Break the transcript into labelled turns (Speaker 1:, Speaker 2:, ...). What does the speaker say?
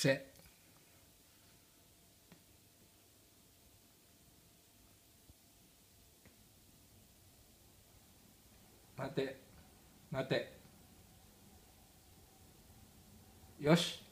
Speaker 1: 癖待て待て。よし。